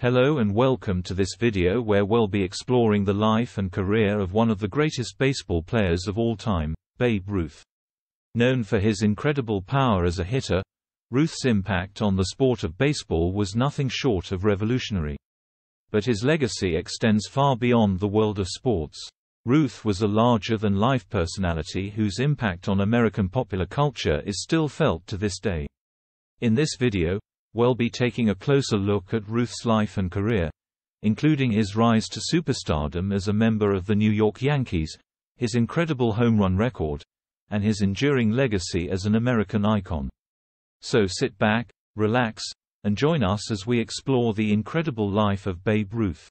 Hello and welcome to this video where we'll be exploring the life and career of one of the greatest baseball players of all time, Babe Ruth. Known for his incredible power as a hitter, Ruth's impact on the sport of baseball was nothing short of revolutionary. But his legacy extends far beyond the world of sports. Ruth was a larger-than-life personality whose impact on American popular culture is still felt to this day. In this video, we'll be taking a closer look at Ruth's life and career, including his rise to superstardom as a member of the New York Yankees, his incredible home run record, and his enduring legacy as an American icon. So sit back, relax, and join us as we explore the incredible life of Babe Ruth.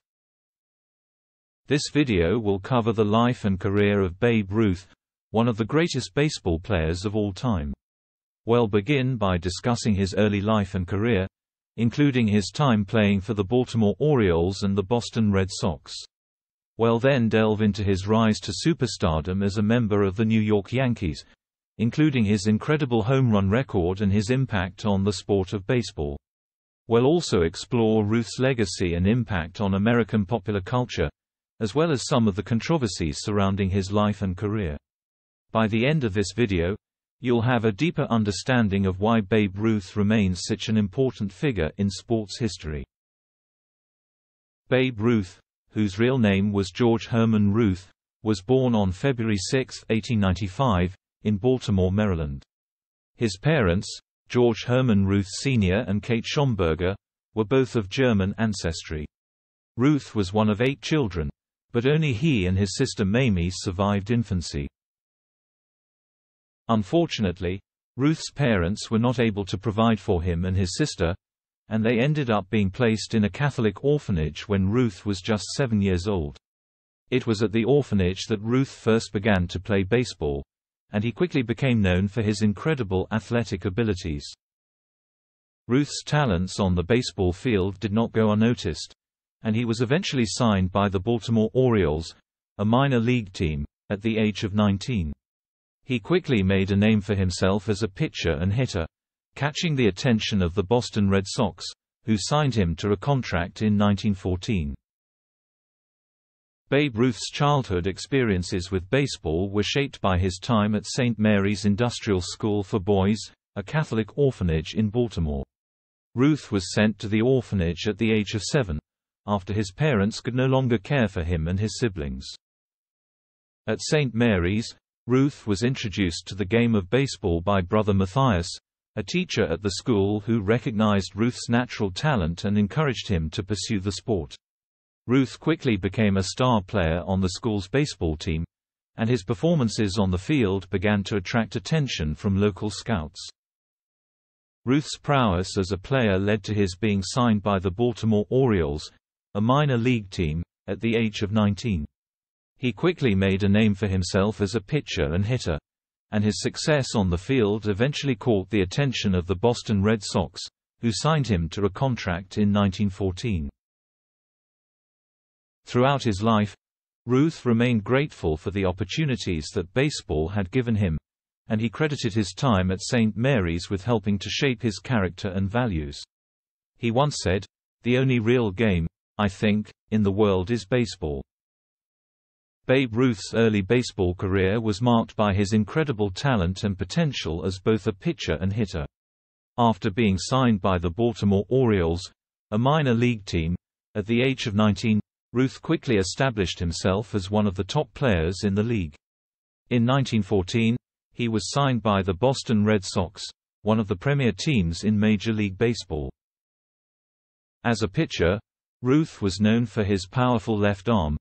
This video will cover the life and career of Babe Ruth, one of the greatest baseball players of all time. We'll begin by discussing his early life and career, including his time playing for the Baltimore Orioles and the Boston Red Sox. We'll then delve into his rise to superstardom as a member of the New York Yankees, including his incredible home run record and his impact on the sport of baseball. We'll also explore Ruth's legacy and impact on American popular culture, as well as some of the controversies surrounding his life and career. By the end of this video, You'll have a deeper understanding of why Babe Ruth remains such an important figure in sports history. Babe Ruth, whose real name was George Herman Ruth, was born on February 6, 1895, in Baltimore, Maryland. His parents, George Herman Ruth Sr. and Kate Schamberger, were both of German ancestry. Ruth was one of eight children, but only he and his sister Mamie survived infancy. Unfortunately, Ruth's parents were not able to provide for him and his sister, and they ended up being placed in a Catholic orphanage when Ruth was just seven years old. It was at the orphanage that Ruth first began to play baseball, and he quickly became known for his incredible athletic abilities. Ruth's talents on the baseball field did not go unnoticed, and he was eventually signed by the Baltimore Orioles, a minor league team, at the age of 19. He quickly made a name for himself as a pitcher and hitter, catching the attention of the Boston Red Sox, who signed him to a contract in 1914. Babe Ruth's childhood experiences with baseball were shaped by his time at St. Mary's Industrial School for Boys, a Catholic orphanage in Baltimore. Ruth was sent to the orphanage at the age of seven, after his parents could no longer care for him and his siblings. At St. Mary's, Ruth was introduced to the game of baseball by brother Matthias, a teacher at the school who recognized Ruth's natural talent and encouraged him to pursue the sport. Ruth quickly became a star player on the school's baseball team, and his performances on the field began to attract attention from local scouts. Ruth's prowess as a player led to his being signed by the Baltimore Orioles, a minor league team, at the age of 19. He quickly made a name for himself as a pitcher and hitter, and his success on the field eventually caught the attention of the Boston Red Sox, who signed him to a contract in 1914. Throughout his life, Ruth remained grateful for the opportunities that baseball had given him, and he credited his time at St. Mary's with helping to shape his character and values. He once said, The only real game, I think, in the world is baseball. Babe Ruth's early baseball career was marked by his incredible talent and potential as both a pitcher and hitter. After being signed by the Baltimore Orioles, a minor league team, at the age of 19, Ruth quickly established himself as one of the top players in the league. In 1914, he was signed by the Boston Red Sox, one of the premier teams in Major League Baseball. As a pitcher, Ruth was known for his powerful left arm,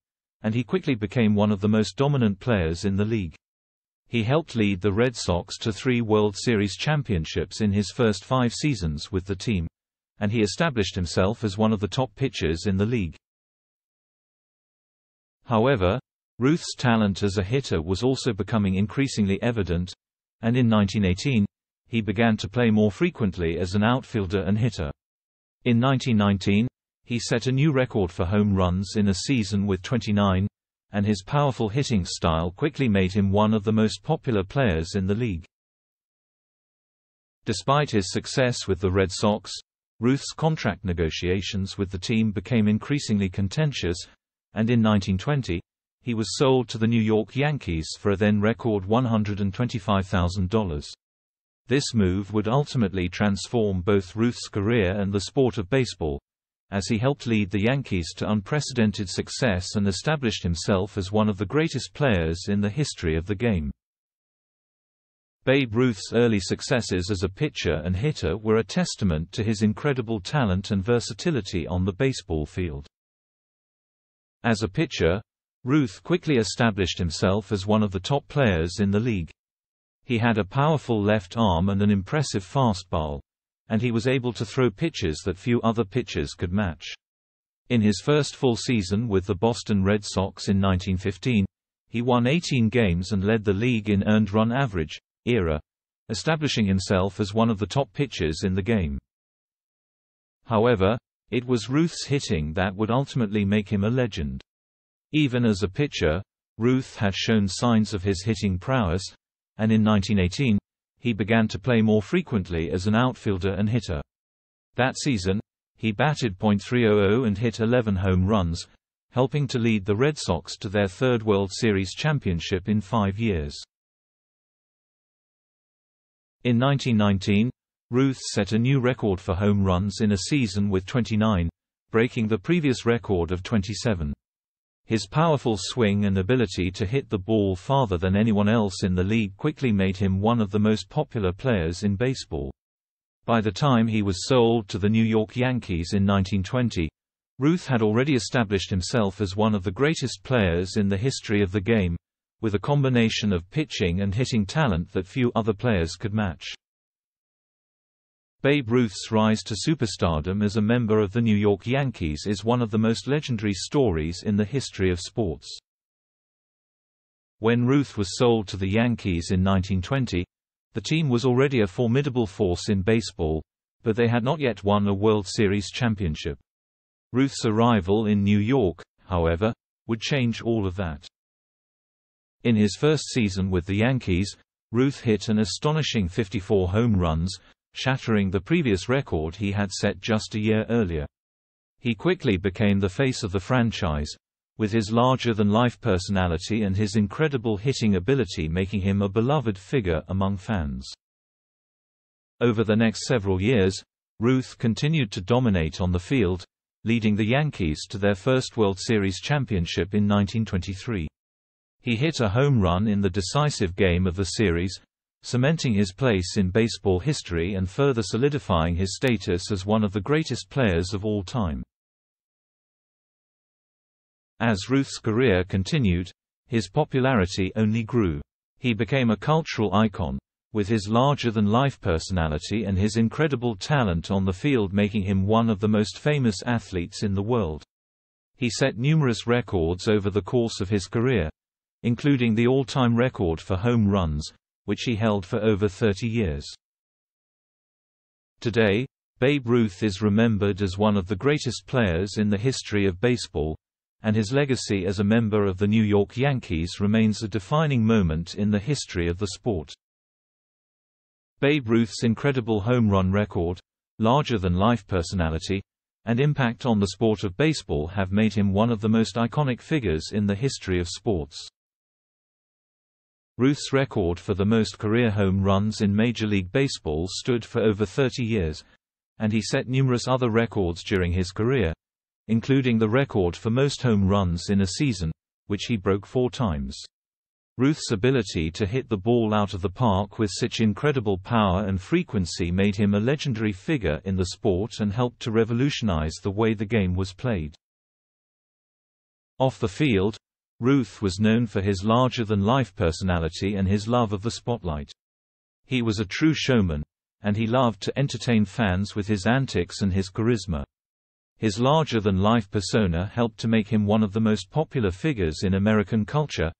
and he quickly became one of the most dominant players in the league. He helped lead the Red Sox to three World Series championships in his first five seasons with the team, and he established himself as one of the top pitchers in the league. However, Ruth's talent as a hitter was also becoming increasingly evident, and in 1918, he began to play more frequently as an outfielder and hitter. In 1919, he set a new record for home runs in a season with 29, and his powerful hitting style quickly made him one of the most popular players in the league. Despite his success with the Red Sox, Ruth's contract negotiations with the team became increasingly contentious, and in 1920, he was sold to the New York Yankees for a then record $125,000. This move would ultimately transform both Ruth's career and the sport of baseball, as he helped lead the Yankees to unprecedented success and established himself as one of the greatest players in the history of the game. Babe Ruth's early successes as a pitcher and hitter were a testament to his incredible talent and versatility on the baseball field. As a pitcher, Ruth quickly established himself as one of the top players in the league. He had a powerful left arm and an impressive fastball, and he was able to throw pitches that few other pitchers could match. In his first full season with the Boston Red Sox in 1915, he won 18 games and led the league in earned run average, ERA, establishing himself as one of the top pitchers in the game. However, it was Ruth's hitting that would ultimately make him a legend. Even as a pitcher, Ruth had shown signs of his hitting prowess, and in 1918, he began to play more frequently as an outfielder and hitter. That season, he batted .300 and hit 11 home runs, helping to lead the Red Sox to their third World Series championship in five years. In 1919, Ruth set a new record for home runs in a season with 29, breaking the previous record of 27. His powerful swing and ability to hit the ball farther than anyone else in the league quickly made him one of the most popular players in baseball. By the time he was sold to the New York Yankees in 1920, Ruth had already established himself as one of the greatest players in the history of the game, with a combination of pitching and hitting talent that few other players could match. Babe Ruth's rise to superstardom as a member of the New York Yankees is one of the most legendary stories in the history of sports. When Ruth was sold to the Yankees in 1920, the team was already a formidable force in baseball, but they had not yet won a World Series championship. Ruth's arrival in New York, however, would change all of that. In his first season with the Yankees, Ruth hit an astonishing 54 home runs, shattering the previous record he had set just a year earlier. He quickly became the face of the franchise, with his larger-than-life personality and his incredible hitting ability making him a beloved figure among fans. Over the next several years, Ruth continued to dominate on the field, leading the Yankees to their first World Series championship in 1923. He hit a home run in the decisive game of the series, cementing his place in baseball history and further solidifying his status as one of the greatest players of all time. As Ruth's career continued, his popularity only grew. He became a cultural icon, with his larger-than-life personality and his incredible talent on the field making him one of the most famous athletes in the world. He set numerous records over the course of his career, including the all-time record for home runs, which he held for over 30 years. Today, Babe Ruth is remembered as one of the greatest players in the history of baseball, and his legacy as a member of the New York Yankees remains a defining moment in the history of the sport. Babe Ruth's incredible home run record, larger-than-life personality, and impact on the sport of baseball have made him one of the most iconic figures in the history of sports. Ruth's record for the most career home runs in Major League Baseball stood for over 30 years, and he set numerous other records during his career, including the record for most home runs in a season, which he broke four times. Ruth's ability to hit the ball out of the park with such incredible power and frequency made him a legendary figure in the sport and helped to revolutionize the way the game was played. Off the field, Ruth was known for his larger-than-life personality and his love of the spotlight. He was a true showman, and he loved to entertain fans with his antics and his charisma. His larger-than-life persona helped to make him one of the most popular figures in American culture,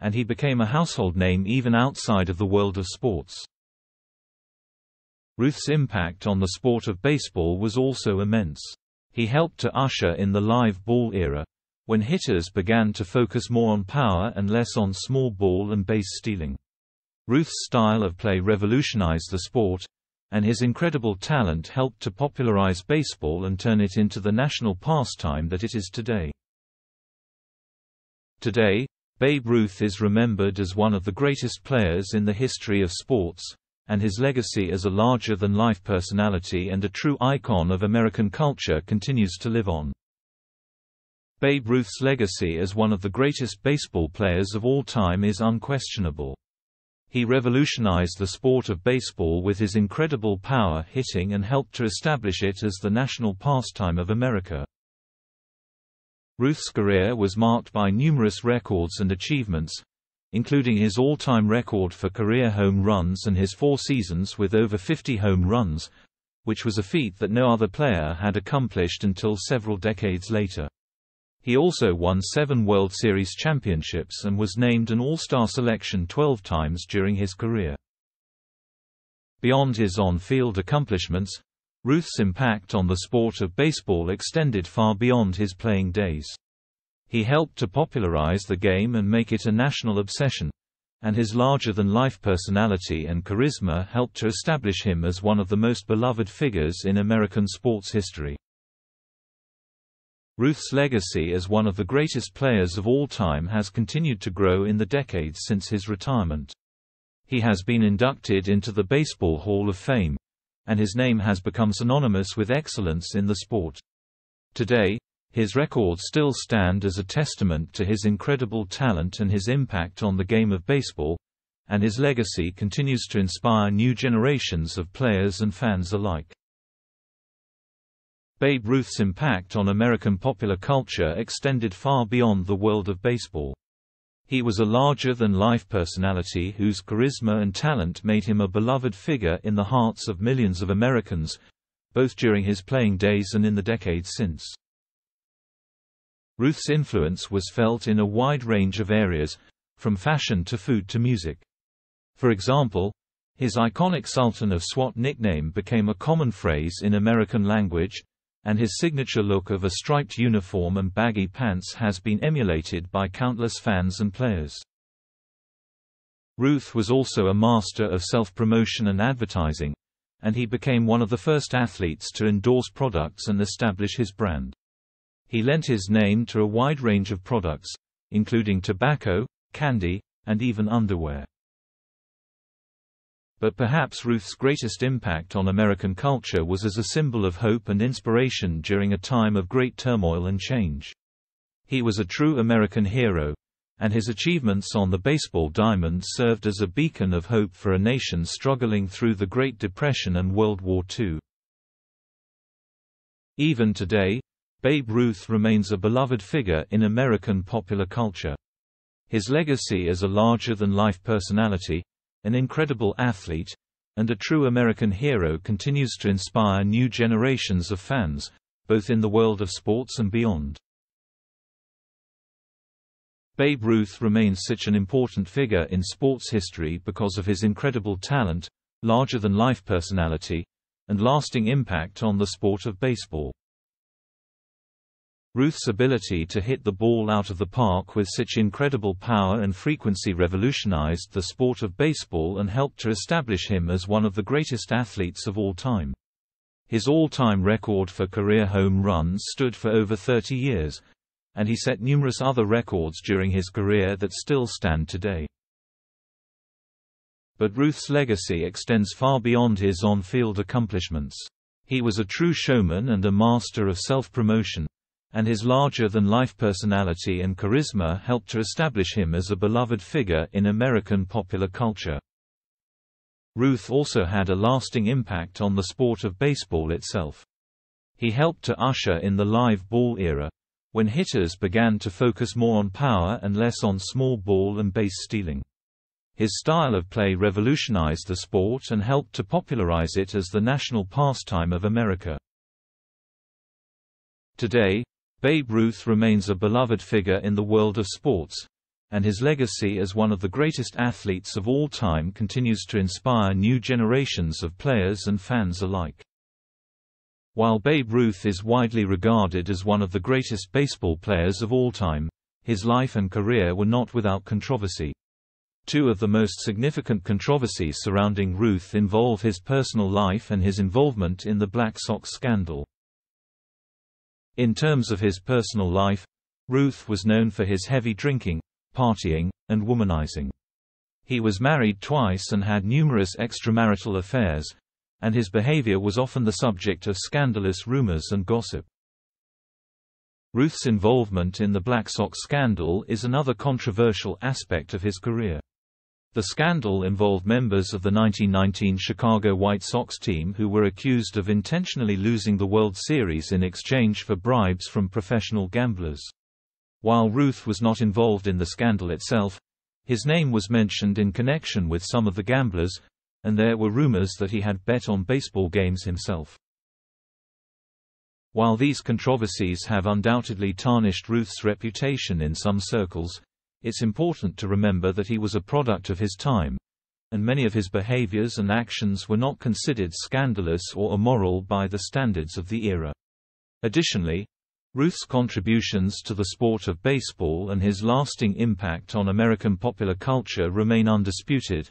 and he became a household name even outside of the world of sports. Ruth's impact on the sport of baseball was also immense. He helped to usher in the live ball era, when hitters began to focus more on power and less on small ball and base stealing. Ruth's style of play revolutionized the sport, and his incredible talent helped to popularize baseball and turn it into the national pastime that it is today. Today, Babe Ruth is remembered as one of the greatest players in the history of sports, and his legacy as a larger-than-life personality and a true icon of American culture continues to live on. Babe Ruth's legacy as one of the greatest baseball players of all time is unquestionable. He revolutionized the sport of baseball with his incredible power hitting and helped to establish it as the national pastime of America. Ruth's career was marked by numerous records and achievements, including his all-time record for career home runs and his four seasons with over 50 home runs, which was a feat that no other player had accomplished until several decades later. He also won seven World Series championships and was named an All-Star selection 12 times during his career. Beyond his on-field accomplishments, Ruth's impact on the sport of baseball extended far beyond his playing days. He helped to popularize the game and make it a national obsession, and his larger-than-life personality and charisma helped to establish him as one of the most beloved figures in American sports history. Ruth's legacy as one of the greatest players of all time has continued to grow in the decades since his retirement. He has been inducted into the Baseball Hall of Fame, and his name has become synonymous with excellence in the sport. Today, his records still stand as a testament to his incredible talent and his impact on the game of baseball, and his legacy continues to inspire new generations of players and fans alike. Babe Ruth's impact on American popular culture extended far beyond the world of baseball. He was a larger-than-life personality whose charisma and talent made him a beloved figure in the hearts of millions of Americans, both during his playing days and in the decades since. Ruth's influence was felt in a wide range of areas, from fashion to food to music. For example, his iconic Sultan of Swat nickname became a common phrase in American language, and his signature look of a striped uniform and baggy pants has been emulated by countless fans and players. Ruth was also a master of self-promotion and advertising, and he became one of the first athletes to endorse products and establish his brand. He lent his name to a wide range of products, including tobacco, candy, and even underwear. But perhaps Ruth's greatest impact on American culture was as a symbol of hope and inspiration during a time of great turmoil and change. He was a true American hero, and his achievements on the baseball diamond served as a beacon of hope for a nation struggling through the Great Depression and World War II. Even today, Babe Ruth remains a beloved figure in American popular culture. His legacy as a larger-than-life personality, an incredible athlete, and a true American hero continues to inspire new generations of fans, both in the world of sports and beyond. Babe Ruth remains such an important figure in sports history because of his incredible talent, larger-than-life personality, and lasting impact on the sport of baseball. Ruth's ability to hit the ball out of the park with such incredible power and frequency revolutionized the sport of baseball and helped to establish him as one of the greatest athletes of all time. His all-time record for career home runs stood for over 30 years, and he set numerous other records during his career that still stand today. But Ruth's legacy extends far beyond his on-field accomplishments. He was a true showman and a master of self-promotion, and his larger-than-life personality and charisma helped to establish him as a beloved figure in American popular culture. Ruth also had a lasting impact on the sport of baseball itself. He helped to usher in the live ball era, when hitters began to focus more on power and less on small ball and base stealing. His style of play revolutionized the sport and helped to popularize it as the national pastime of America. Today, Babe Ruth remains a beloved figure in the world of sports, and his legacy as one of the greatest athletes of all time continues to inspire new generations of players and fans alike. While Babe Ruth is widely regarded as one of the greatest baseball players of all time, his life and career were not without controversy. Two of the most significant controversies surrounding Ruth involve his personal life and his involvement in the Black Sox scandal. In terms of his personal life, Ruth was known for his heavy drinking, partying, and womanizing. He was married twice and had numerous extramarital affairs, and his behavior was often the subject of scandalous rumors and gossip. Ruth's involvement in the Black Sox scandal is another controversial aspect of his career. The scandal involved members of the 1919 Chicago White Sox team who were accused of intentionally losing the World Series in exchange for bribes from professional gamblers. While Ruth was not involved in the scandal itself, his name was mentioned in connection with some of the gamblers, and there were rumors that he had bet on baseball games himself. While these controversies have undoubtedly tarnished Ruth's reputation in some circles, it's important to remember that he was a product of his time, and many of his behaviors and actions were not considered scandalous or immoral by the standards of the era. Additionally, Ruth's contributions to the sport of baseball and his lasting impact on American popular culture remain undisputed,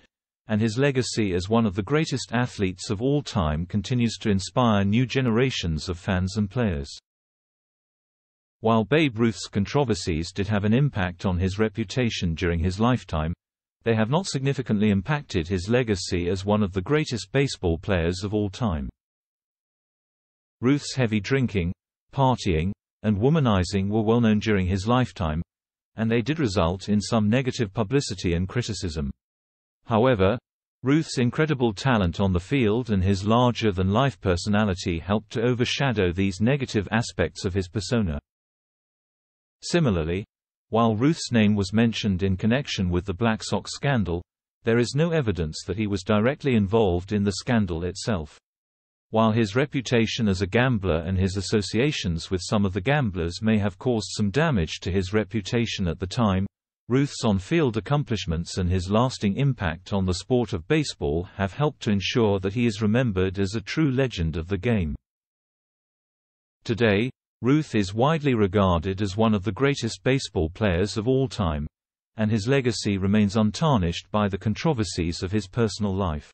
and his legacy as one of the greatest athletes of all time continues to inspire new generations of fans and players. While Babe Ruth's controversies did have an impact on his reputation during his lifetime, they have not significantly impacted his legacy as one of the greatest baseball players of all time. Ruth's heavy drinking, partying, and womanizing were well known during his lifetime, and they did result in some negative publicity and criticism. However, Ruth's incredible talent on the field and his larger-than-life personality helped to overshadow these negative aspects of his persona. Similarly, while Ruth's name was mentioned in connection with the Black Sox scandal, there is no evidence that he was directly involved in the scandal itself. While his reputation as a gambler and his associations with some of the gamblers may have caused some damage to his reputation at the time, Ruth's on-field accomplishments and his lasting impact on the sport of baseball have helped to ensure that he is remembered as a true legend of the game. Today, Ruth is widely regarded as one of the greatest baseball players of all time, and his legacy remains untarnished by the controversies of his personal life.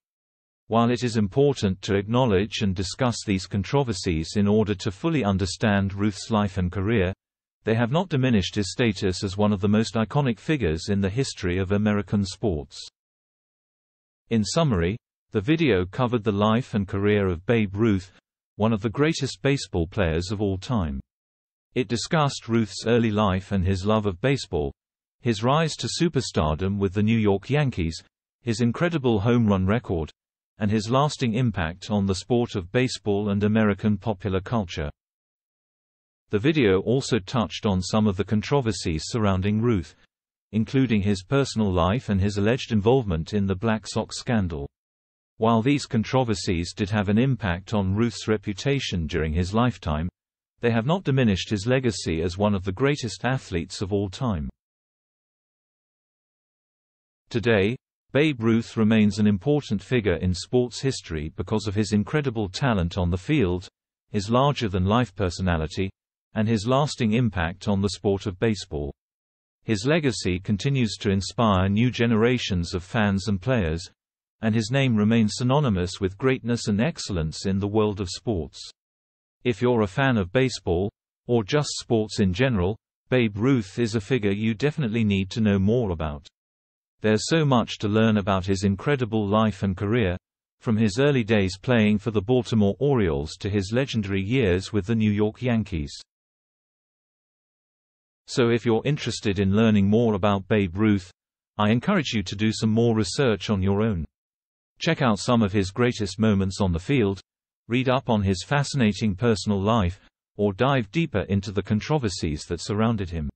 While it is important to acknowledge and discuss these controversies in order to fully understand Ruth's life and career, they have not diminished his status as one of the most iconic figures in the history of American sports. In summary, the video covered the life and career of Babe Ruth, one of the greatest baseball players of all time. It discussed Ruth's early life and his love of baseball, his rise to superstardom with the New York Yankees, his incredible home run record, and his lasting impact on the sport of baseball and American popular culture. The video also touched on some of the controversies surrounding Ruth, including his personal life and his alleged involvement in the Black Sox scandal. While these controversies did have an impact on Ruth's reputation during his lifetime, they have not diminished his legacy as one of the greatest athletes of all time. Today, Babe Ruth remains an important figure in sports history because of his incredible talent on the field, his larger-than-life personality, and his lasting impact on the sport of baseball. His legacy continues to inspire new generations of fans and players, and his name remains synonymous with greatness and excellence in the world of sports. If you're a fan of baseball, or just sports in general, Babe Ruth is a figure you definitely need to know more about. There's so much to learn about his incredible life and career, from his early days playing for the Baltimore Orioles to his legendary years with the New York Yankees. So if you're interested in learning more about Babe Ruth, I encourage you to do some more research on your own. Check out some of his greatest moments on the field, read up on his fascinating personal life, or dive deeper into the controversies that surrounded him.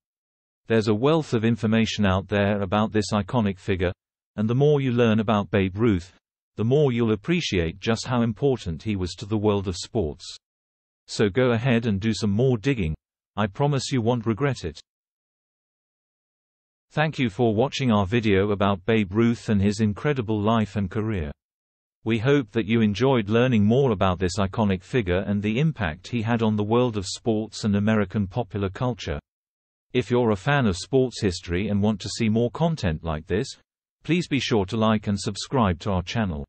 There's a wealth of information out there about this iconic figure, and the more you learn about Babe Ruth, the more you'll appreciate just how important he was to the world of sports. So go ahead and do some more digging. I promise you won't regret it. Thank you for watching our video about Babe Ruth and his incredible life and career. We hope that you enjoyed learning more about this iconic figure and the impact he had on the world of sports and American popular culture. If you're a fan of sports history and want to see more content like this, please be sure to like and subscribe to our channel.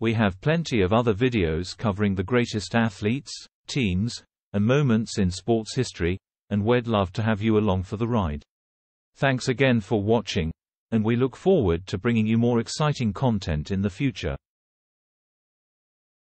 We have plenty of other videos covering the greatest athletes, teams, and moments in sports history, and we'd love to have you along for the ride. Thanks again for watching, and we look forward to bringing you more exciting content in the future.